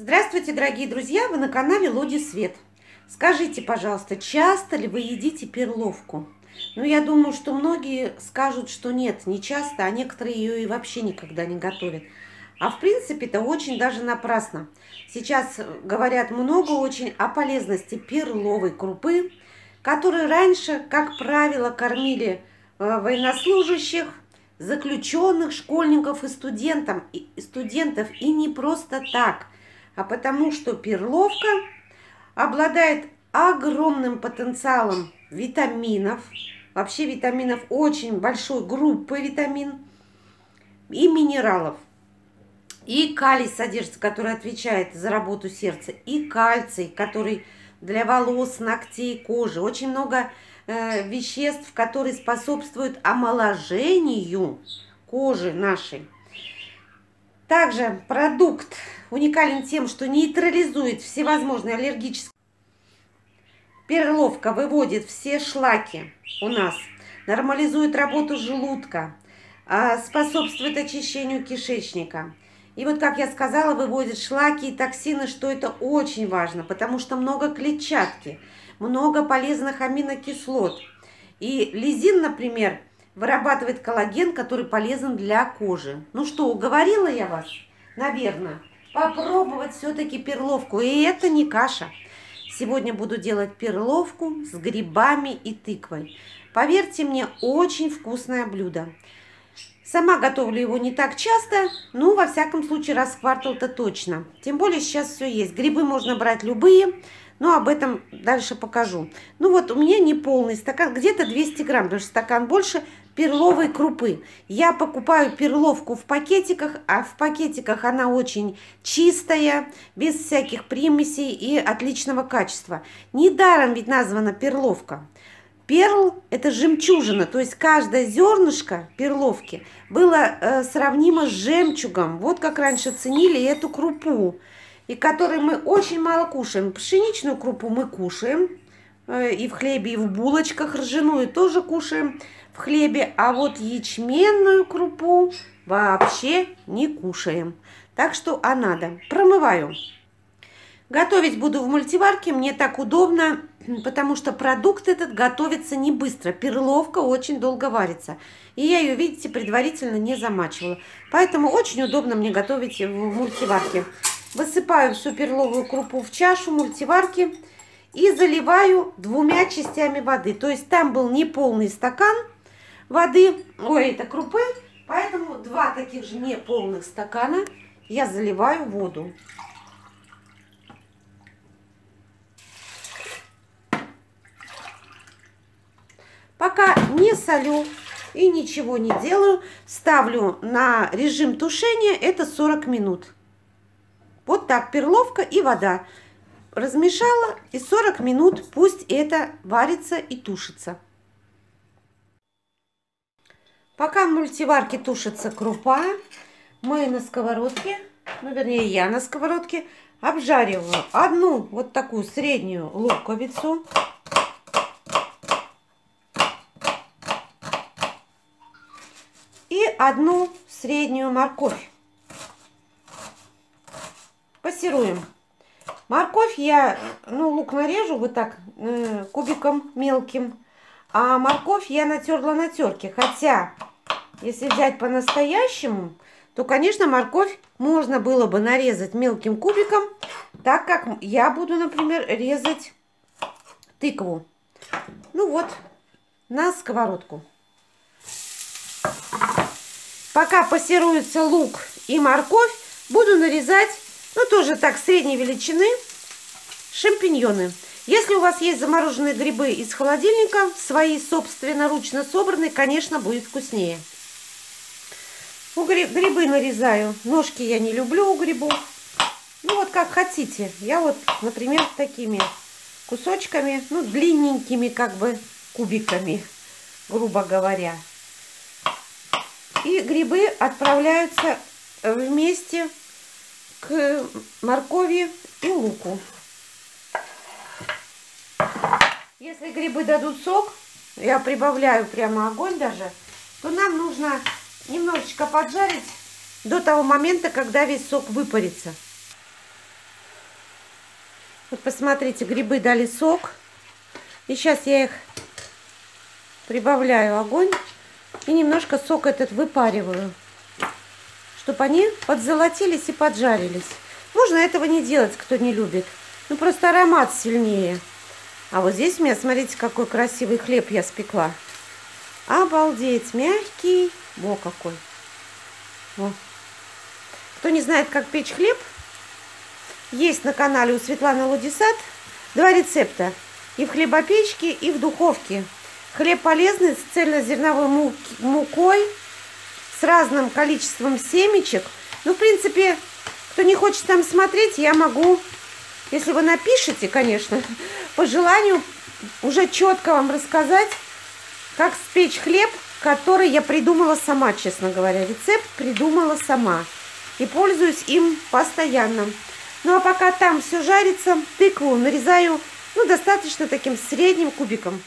Здравствуйте, дорогие друзья! Вы на канале Лоди Свет. Скажите, пожалуйста, часто ли вы едите перловку? Ну, я думаю, что многие скажут, что нет, не часто, а некоторые ее и вообще никогда не готовят. А в принципе это очень даже напрасно. Сейчас говорят много очень о полезности перловой крупы, которую раньше, как правило, кормили э, военнослужащих, заключенных, школьников и студентов, и студентов. И не просто так – а потому что перловка обладает огромным потенциалом витаминов, вообще витаминов очень большой группы витамин и минералов. И калий содержится, который отвечает за работу сердца, и кальций, который для волос, ногтей, кожи. Очень много э, веществ, которые способствуют омоложению кожи нашей. Также продукт уникален тем, что нейтрализует всевозможные аллергические. Перловка выводит все шлаки у нас, нормализует работу желудка, а, способствует очищению кишечника. И вот, как я сказала, выводит шлаки и токсины, что это очень важно, потому что много клетчатки, много полезных аминокислот. И лизин, например, вырабатывает коллаген, который полезен для кожи. Ну что, уговорила я вас? Наверное. Попробовать все-таки перловку. И это не каша. Сегодня буду делать перловку с грибами и тыквой. Поверьте мне, очень вкусное блюдо. Сама готовлю его не так часто, но во всяком случае раз в квартал-то точно. Тем более сейчас все есть. Грибы можно брать любые, но об этом дальше покажу. Ну вот у меня не полный стакан, где-то 200 грамм, потому что стакан больше перловой крупы. Я покупаю перловку в пакетиках, а в пакетиках она очень чистая, без всяких примесей и отличного качества. Недаром ведь названа перловка. Перл – это жемчужина, то есть каждое зернышко перловки было э, сравнимо с жемчугом. Вот как раньше ценили эту крупу, и которой мы очень мало кушаем. Пшеничную крупу мы кушаем, э, и в хлебе, и в булочках, ржаную тоже кушаем – в хлебе, а вот ячменную крупу вообще не кушаем. Так что а надо. Промываю. Готовить буду в мультиварке, мне так удобно, потому что продукт этот готовится не быстро. Перловка очень долго варится. И я ее, видите, предварительно не замачивала. Поэтому очень удобно мне готовить в мультиварке. Высыпаю всю перловую крупу в чашу мультиварки и заливаю двумя частями воды. То есть там был не полный стакан, воды, ой, это крупы, поэтому два таких же неполных стакана я заливаю воду. Пока не солю и ничего не делаю, ставлю на режим тушения, это 40 минут. Вот так, перловка и вода. Размешала и 40 минут пусть это варится и тушится. Пока в мультиварке тушится крупа, мы на сковородке, ну вернее я на сковородке, обжариваю одну вот такую среднюю луковицу. И одну среднюю морковь. Пассируем. Морковь я, ну, лук нарежу вот так э, кубиком мелким. А морковь я натерла на терке. Хотя если взять по-настоящему, то, конечно, морковь можно было бы нарезать мелким кубиком, так как я буду, например, резать тыкву. Ну вот, на сковородку. Пока пассируется лук и морковь, буду нарезать, ну тоже так, средней величины, шампиньоны. Если у вас есть замороженные грибы из холодильника, свои собственноручно собранные, конечно, будет вкуснее. Ну, грибы нарезаю. Ножки я не люблю у грибов. Ну, вот как хотите. Я вот, например, такими кусочками, ну, длинненькими как бы кубиками, грубо говоря. И грибы отправляются вместе к моркови и луку. Если грибы дадут сок, я прибавляю прямо огонь даже, то нам нужно немножечко поджарить до того момента, когда весь сок выпарится. Вот посмотрите, грибы дали сок. И сейчас я их прибавляю огонь и немножко сок этот выпариваю, чтобы они подзолотились и поджарились. Можно этого не делать, кто не любит. Ну, просто аромат сильнее. А вот здесь у меня, смотрите, какой красивый хлеб я спекла. Обалдеть, мягкий. Во какой. Во. Кто не знает, как печь хлеб, есть на канале у Светланы Лудисад два рецепта. И в хлебопечке, и в духовке. Хлеб полезный с цельнозерновой мукой, с разным количеством семечек. Ну, в принципе, кто не хочет там смотреть, я могу, если вы напишите, конечно, по желанию, уже четко вам рассказать, как спечь хлеб, который я придумала сама, честно говоря. Рецепт придумала сама. И пользуюсь им постоянно. Ну а пока там все жарится, тыкву нарезаю, ну, достаточно таким средним кубиком.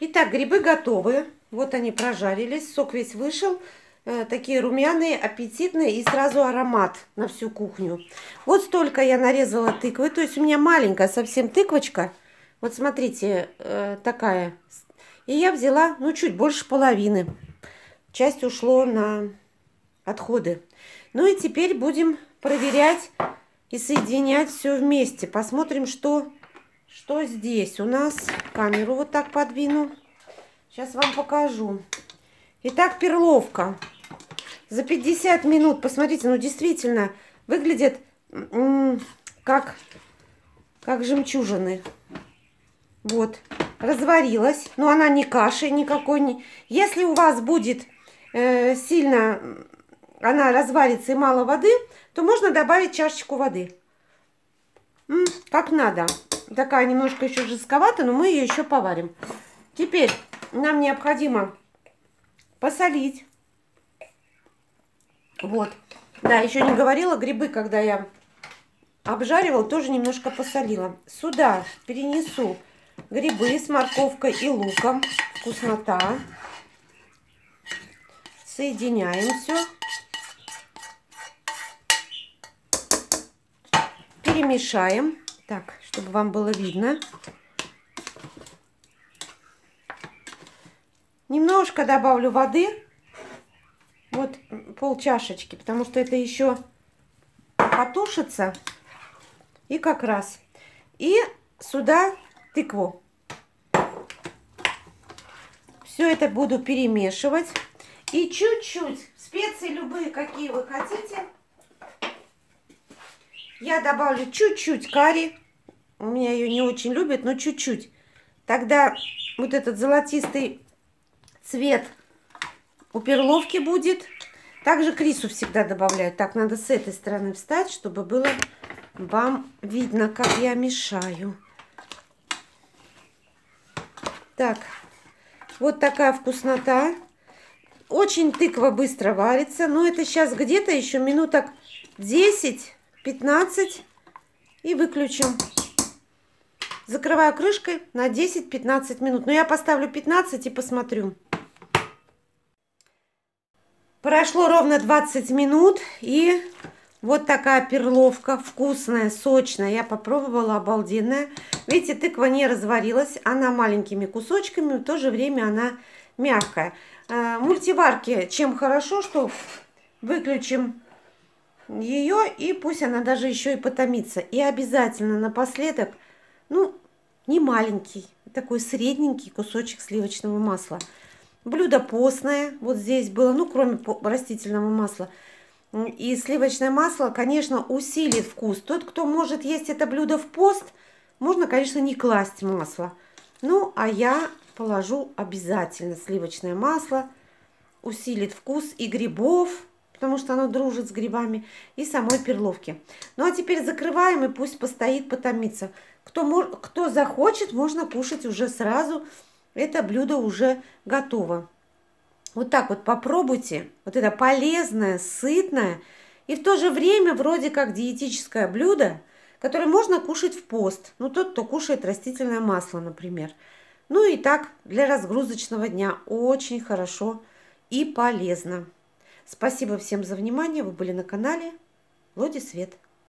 Итак, грибы готовы. Вот они прожарились, сок весь вышел. Э, такие румяные, аппетитные и сразу аромат на всю кухню. Вот столько я нарезала тыквы. То есть у меня маленькая совсем тыквочка. Вот смотрите, э, такая. И я взяла, ну, чуть больше половины. Часть ушло на отходы. Ну и теперь будем проверять и соединять все вместе. Посмотрим, что что здесь у нас? Камеру вот так подвину. Сейчас вам покажу. Итак, перловка. За 50 минут, посмотрите, ну действительно, выглядит как, как жемчужины. Вот, разварилась. Но она не каши никакой. Не... Если у вас будет э, сильно, она разварится и мало воды, то можно добавить чашечку воды. Как надо такая немножко еще жестковата, но мы ее еще поварим. Теперь нам необходимо посолить. Вот. Да, еще не говорила, грибы, когда я обжаривала, тоже немножко посолила. Сюда перенесу грибы с морковкой и луком. Вкуснота. Соединяем все. Перемешаем. Так, чтобы вам было видно. Немножко добавлю воды. Вот пол чашечки, потому что это еще потушится. И как раз. И сюда тыкву. Все это буду перемешивать. И чуть-чуть, специи любые, какие вы хотите, я добавлю чуть-чуть карри. У меня ее не очень любят, но чуть-чуть. Тогда вот этот золотистый цвет у перловки будет. Также к рису всегда добавляю. Так, надо с этой стороны встать, чтобы было вам видно, как я мешаю. Так, вот такая вкуснота. Очень тыква быстро варится. Но это сейчас где-то еще минуток 10 15 и выключим. Закрываю крышкой на 10-15 минут. Но я поставлю 15 и посмотрю. Прошло ровно 20 минут. И вот такая перловка. Вкусная, сочная. Я попробовала, обалденная. Видите, тыква не разварилась. Она маленькими кусочками. В то же время она мягкая. Э, мультиварки чем хорошо, что выключим ее, и пусть она даже еще и потомится. И обязательно напоследок, ну, не маленький, такой средненький кусочек сливочного масла. Блюдо постное, вот здесь было, ну, кроме растительного масла. И сливочное масло, конечно, усилит вкус. Тот, кто может есть это блюдо в пост, можно, конечно, не класть масло. Ну, а я положу обязательно сливочное масло. Усилит вкус и грибов, потому что оно дружит с грибами, и самой перловки. Ну а теперь закрываем и пусть постоит, потомится. Кто, кто захочет, можно кушать уже сразу. Это блюдо уже готово. Вот так вот попробуйте. Вот это полезное, сытное и в то же время вроде как диетическое блюдо, которое можно кушать в пост. Ну, тот, кто кушает растительное масло, например. Ну и так для разгрузочного дня очень хорошо и полезно. Спасибо всем за внимание. Вы были на канале Лоди Свет.